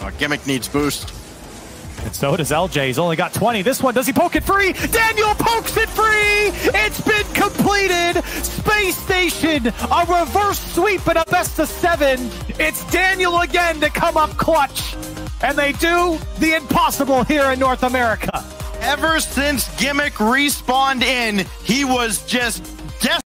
Uh, Gimmick needs boost. And so does LJ. He's only got 20. This one, does he poke it free? Daniel pokes it free! It's been completed! Spacestation, a reverse sweep and a best of seven. It's Daniel again to come up clutch. And they do the impossible here in North America. Ever since Gimmick respawned in, he was just desperate.